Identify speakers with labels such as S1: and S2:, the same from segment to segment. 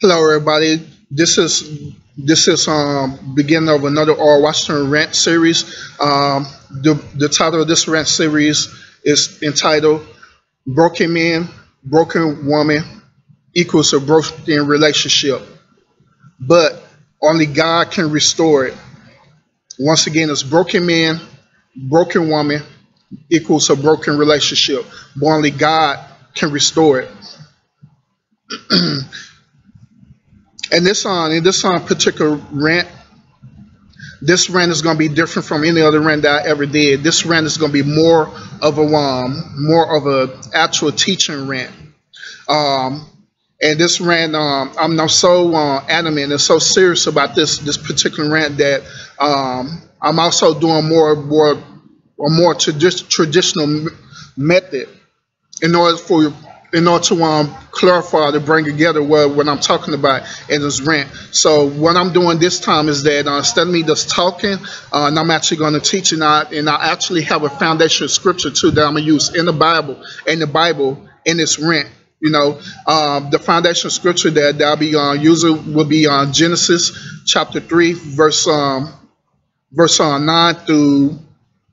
S1: Hello, everybody. This is this is um beginning of another All Washington rant series. Um, the the title of this rant series is entitled "Broken Man, Broken Woman Equals a Broken Relationship," but only God can restore it. Once again, it's broken man, broken woman equals a broken relationship, but only God can restore it. And this on in this on particular rant, this rant is going to be different from any other rant that I ever did. This rant is going to be more of a um, more of a actual teaching rant. Um, and this rant, um, I'm, I'm so uh, adamant and so serious about this this particular rant that um, I'm also doing more more a more tradi- traditional method in order for in order to um, clarify to bring together what, what I'm talking about in this rant. So what I'm doing this time is that uh, instead of me just talking, uh, and I'm actually going to teach and and I actually have a foundation scripture too that I'm going to use in the Bible, in the Bible, in this rant. You know, um, the foundation scripture that, that I'll be uh, using will be on uh, Genesis chapter 3, verse um, verse uh, 9 through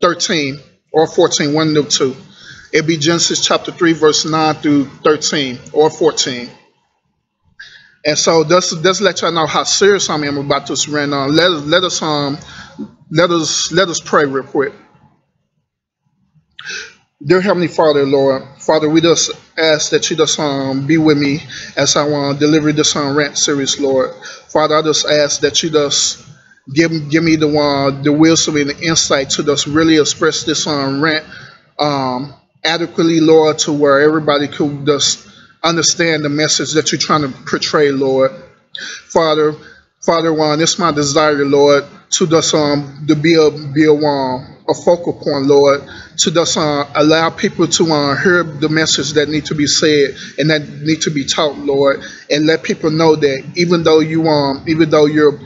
S1: 13 or 14, one of two. It'd be Genesis chapter 3, verse 9 through 13 or 14. And so that's that's let y'all know how serious I am about this right now. Let us let us um let us let us pray real quick. Dear Heavenly Father, Lord, Father, we just ask that you just um be with me as I want to deliver this um rant series, Lord. Father, I just ask that you just give give me the uh, the wisdom and the insight to just really express this um rant um adequately, Lord, to where everybody could just understand the message that you're trying to portray, Lord. Father, Father one, it's my desire, Lord, to just um to be a be a um, a focal point, Lord, to just uh, allow people to uh, hear the message that need to be said and that need to be taught, Lord, and let people know that even though you um even though you're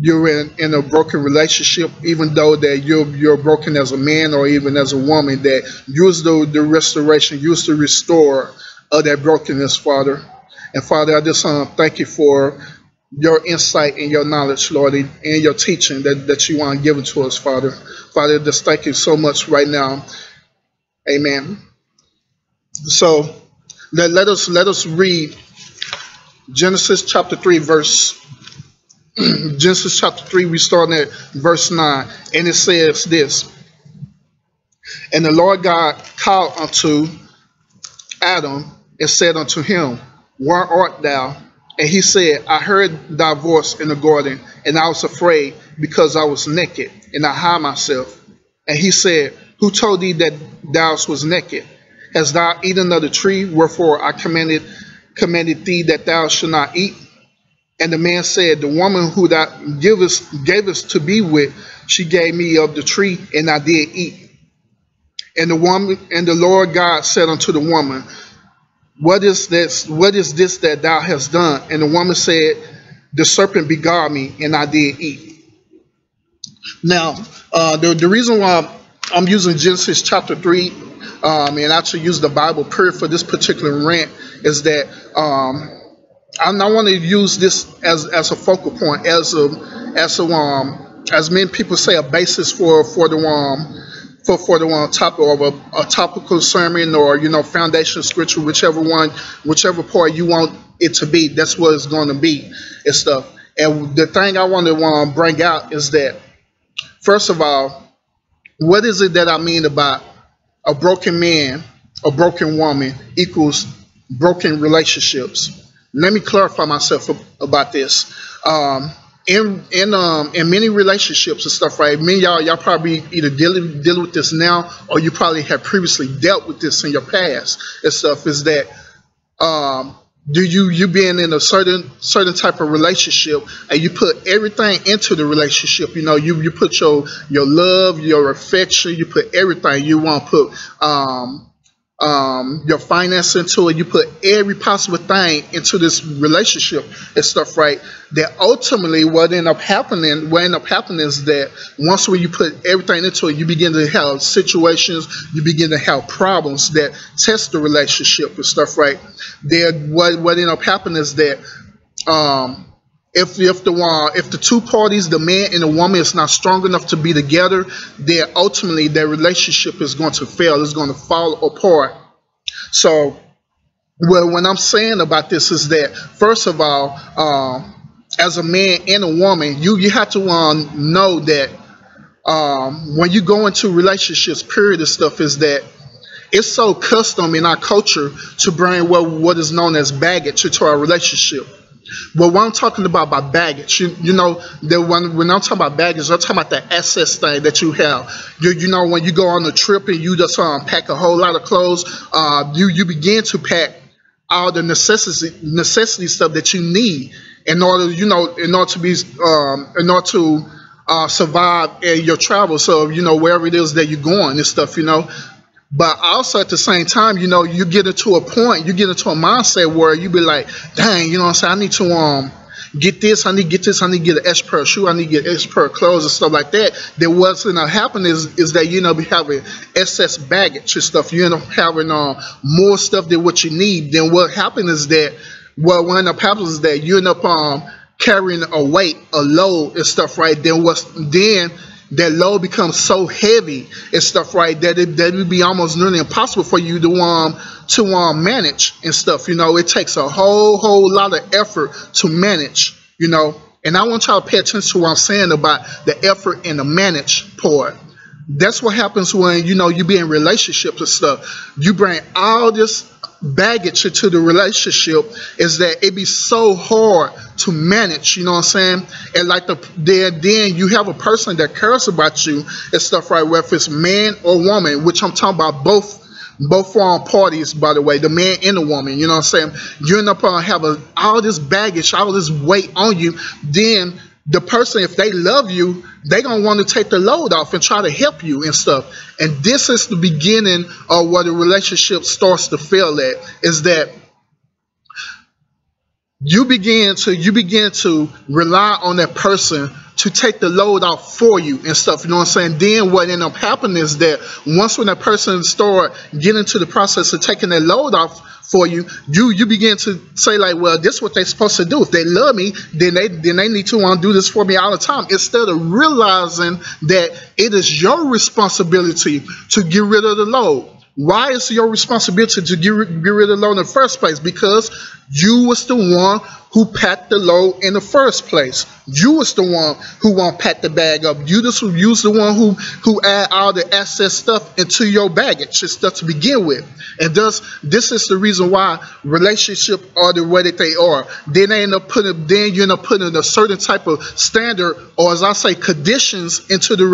S1: you're in, in a broken relationship, even though that you're you're broken as a man or even as a woman, that use the, the restoration, use the restore of that brokenness, Father. And Father, I just uh, thank you for your insight and your knowledge, Lord, and your teaching that, that you want to give to us, Father. Father, just thank you so much right now. Amen. So let, let us let us read Genesis chapter 3, verse Genesis chapter 3, we start at verse 9, and it says this And the Lord God called unto Adam and said unto him, Where art thou? And he said, I heard thy voice in the garden, and I was afraid because I was naked, and I hid myself. And he said, Who told thee that thou was naked? Hast thou eaten of the tree wherefore I commanded commanded thee that thou should not eat? And the man said, The woman who thou givest, gave us to be with, she gave me of the tree, and I did eat. And the woman and the Lord God said unto the woman, What is this? What is this that thou hast done? And the woman said, The serpent beguiled me, and I did eat. Now, uh, the, the reason why I'm using Genesis chapter 3 um, and actually use the Bible period for this particular rant is that um, I, want to use this as as a focal point, as a as a um as many people say a basis for for the um for for the one topic of a, a topical sermon or you know foundation scripture, whichever one, whichever part you want it to be. That's what it's going to be and stuff. And the thing I want to um, bring out is that first of all, what is it that I mean about a broken man, a broken woman equals broken relationships? Let me clarify myself about this. Um, in in um in many relationships and stuff, right? Many y'all y'all probably either dealing dealing with this now or you probably have previously dealt with this in your past and stuff. Is that um do you you being in a certain certain type of relationship and you put everything into the relationship you know you you put your your love your affection you put everything you want to put um um, your finance into it, you put every possible thing into this relationship and stuff, right? That ultimately what end up happening, what end up happening is that once when you put everything into it, you begin to have situations, you begin to have problems that test the relationship and stuff, right? There, what what end up happening is that um, if if the one if the two parties, the man and the woman, is not strong enough to be together, then ultimately their relationship is going to fail. It's going to fall apart. So, well, when I'm saying about this is that first of all, um, as a man and a woman, you you have to um, know that um, when you go into relationships, period of stuff is that it's so custom in our culture to bring what what is known as baggage into our relationship. But what I'm talking about by baggage, you, you know, that when, when I'm talking about baggage, I'm talking about the excess thing that you have. You, you know, when you go on a trip and you just um, pack a whole lot of clothes, uh, you you begin to pack all the necessity necessity stuff that you need in order, you know, in order to be um, in order to uh, survive in your travel. So you know wherever it is that you're going and stuff, you know. But also at the same time, you know, you get into a point, you get into a mindset where you be like, dang, you know what I'm saying? I need to um get this, I need to get this, I need to get an pair of shoes, I need to get pair of clothes and stuff like that. Then what's gonna happen is is that you know be having excess baggage and stuff. You end up having um more stuff than what you need. Then what happens is that well what end up happens is that you end up um carrying a weight, a load and stuff, right? Then what's then that load becomes so heavy and stuff, right, that it that would be almost nearly impossible for you to um to um manage and stuff. You know, it takes a whole whole lot of effort to manage. You know, and I want y'all to pay attention to what I'm saying about the effort and the manage part. That's what happens when you know you be in relationships and stuff. You bring all this baggage into the relationship is that it be so hard to manage, you know what I'm saying? And like the then then you have a person that cares about you and stuff, right? Whether it's man or woman, which I'm talking about both both foreign parties, by the way, the man and the woman, you know what I'm saying? You end up uh, having all this baggage, all this weight on you, then the person, if they love you, they're gonna want to take the load off and try to help you and stuff. And this is the beginning of where the relationship starts to fail at. Is that you begin to you begin to rely on that person to take the load off for you and stuff. You know what I'm saying? Then what end up happening is that once when that person start getting to the process of taking that load off, for you, you you begin to say like, well, this is what they're supposed to do. If they love me, then they then they need to want to do this for me all the time. Instead of realizing that it is your responsibility to get rid of the load. Why is it your responsibility to get, rid of the load in the first place? Because you was the one who packed the load in the first place. You was the one who won't pack the bag up. You just you was the one who who add all the excess stuff into your baggage and stuff to begin with. And thus, this is the reason why relationships are the way that they are. Then they end up putting then you end up putting a certain type of standard, or as I say, conditions into the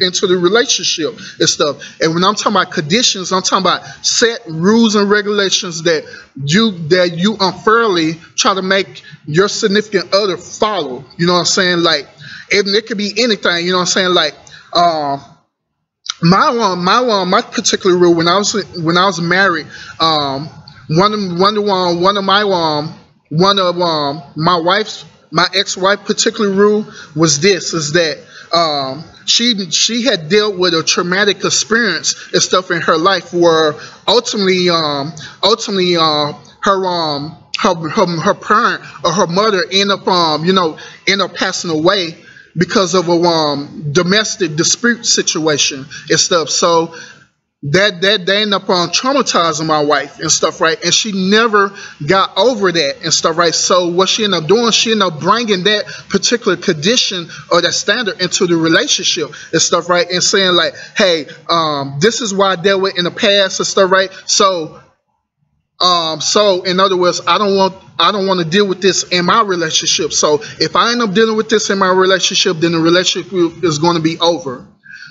S1: into the relationship and stuff. And when I'm talking about conditions, I'm talking about set rules and regulations that you that you unfairly try to make your significant other follow. You know what I'm saying? Like it, it could be anything. You know what I'm saying? Like um, my one, my one, my particular rule when I was when I was married, um, one of one of um, one of my um, one of um, my wife's my ex-wife particular rule was this: is that um, she she had dealt with a traumatic experience and stuff in her life where ultimately um ultimately uh, her um her, her her parent or her mother end up um you know end up passing away because of a um domestic dispute situation and stuff so that that they end up on traumatizing my wife and stuff, right? And she never got over that and stuff, right? So what she ended up doing, she ended up bringing that particular condition or that standard into the relationship and stuff, right? And saying like, hey, um, this is why I dealt with in the past and stuff, right? So um, so in other words, I don't want I don't want to deal with this in my relationship. So if I end up dealing with this in my relationship, then the relationship is going to be over.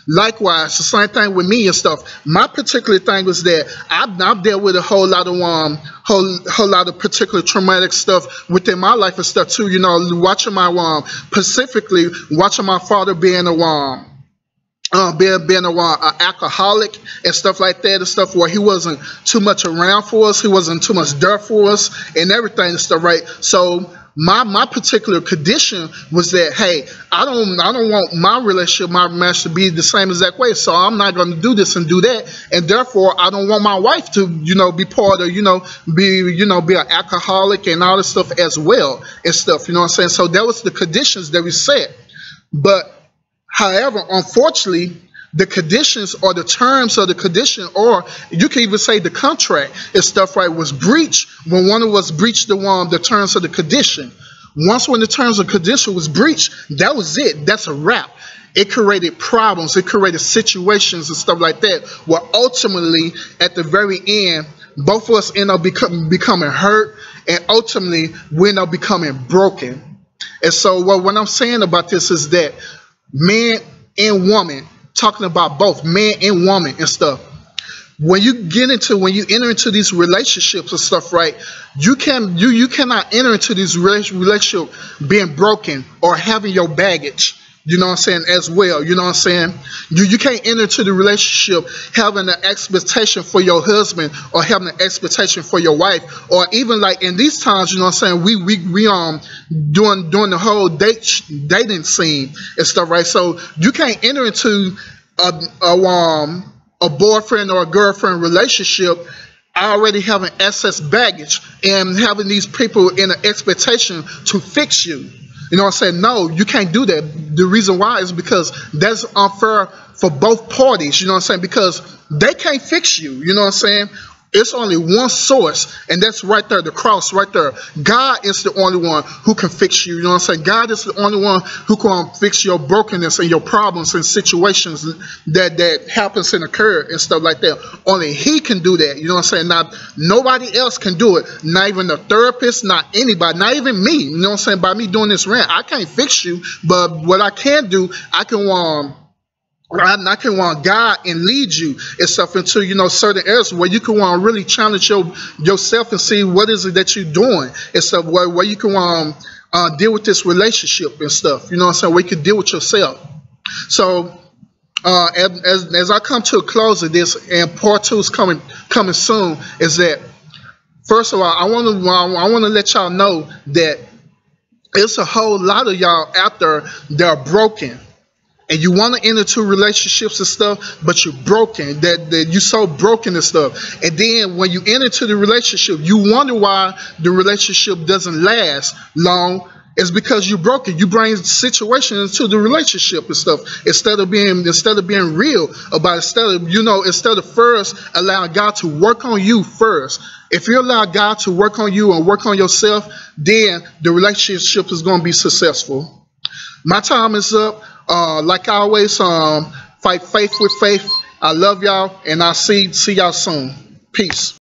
S1: Likewise, the same thing with me and stuff. My particular thing was that I've, I've dealt with a whole lot of um whole whole lot of particular traumatic stuff within my life and stuff too. You know, watching my um specifically watching my father being a um uh, being being a uh, alcoholic and stuff like that and stuff where he wasn't too much around for us, he wasn't too much there for us and everything and stuff, right? So my my particular condition was that hey, I don't I don't want my relationship, my marriage to be the same exact way. So I'm not going to do this and do that, and therefore I don't want my wife to you know be part of you know be you know be an alcoholic and all this stuff as well and stuff. You know what I'm saying? So that was the conditions that we set. But however, unfortunately the conditions or the terms of the condition, or you can even say the contract and stuff, right, was breached when one of us breached the one the terms of the condition. Once when the terms of condition was breached, that was it. That's a wrap. It created problems. It created situations and stuff like that. Where ultimately, at the very end, both of us end up become, becoming hurt, and ultimately we end up becoming broken. And so, what, what I'm saying about this is that man and woman talking about both man and woman and stuff. When you get into when you enter into these relationships and stuff, right? You can you you cannot enter into these relationship being broken or having your baggage you know what I'm saying, as well. You know what I'm saying? You, you can't enter into the relationship having an expectation for your husband or having an expectation for your wife. Or even like in these times, you know what I'm saying, we we, we um doing doing the whole date dating scene and stuff, right? So you can't enter into a, a um a boyfriend or a girlfriend relationship already having excess baggage and having these people in an expectation to fix you. You know I'm saying? No, you can't do that. The reason why is because that's unfair for both parties. You know what I'm saying? Because they can't fix you. You know what I'm saying? It's only one source, and that's right there, the cross right there. God is the only one who can fix you. You know what I'm saying? God is the only one who can fix your brokenness and your problems and situations that that happens and occur and stuff like that. Only He can do that. You know what I'm saying? Not nobody else can do it. Not even the therapist, not anybody, not even me. You know what I'm saying? By me doing this rant, I can't fix you, but what I can do, I can um I can want God and lead you and stuff into you know certain areas where you can want to really challenge your yourself and see what is it that you're doing and stuff where, where you can um, uh, deal with this relationship and stuff. You know what I'm saying? Where you can deal with yourself. So uh, as, as I come to a close of this, and part two is coming coming soon, is that first of all, I want to I want to let y'all know that it's a whole lot of y'all out there that are broken and you want to enter into relationships and stuff, but you're broken, that, that you're so broken and stuff. And then when you enter into the relationship, you wonder why the relationship doesn't last long. It's because you're broken. You bring situations into the relationship and stuff instead of being instead of being real about instead of you know instead of first allowing God to work on you first. If you allow God to work on you and work on yourself, then the relationship is going to be successful. My time is up. Uh, like always, um, fight faith with faith. I love y'all, and I'll see see y'all soon. Peace.